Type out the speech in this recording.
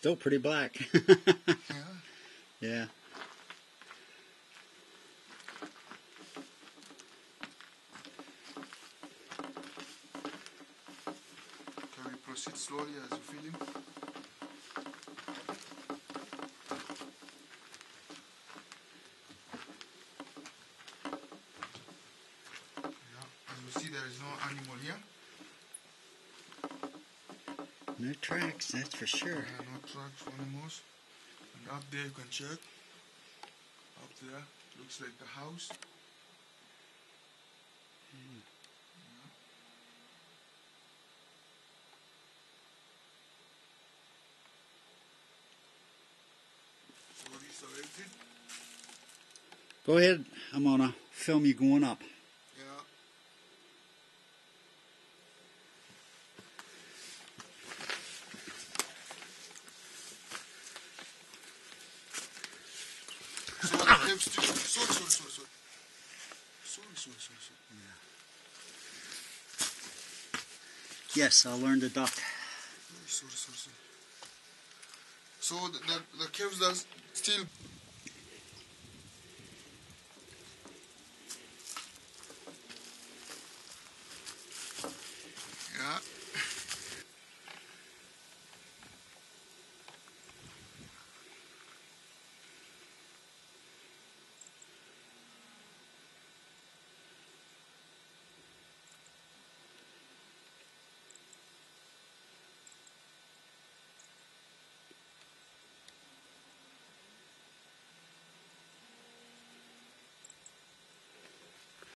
Still pretty black. Yeah. yeah. Can we proceed slowly as you feel him? Yeah, as you see there is no animal here. No tracks, that's for sure. Yeah, no tracks for animals. And up there you can check. Up there looks like the house. Yeah. So this is our exit. Go ahead. I'm gonna film you going up. Yeah. So the caves to sorry, sorry, sorry, sorry. Sorry, sorry, sorry, sorry. Yes, I'll learn to duck. So the, the, the caves are still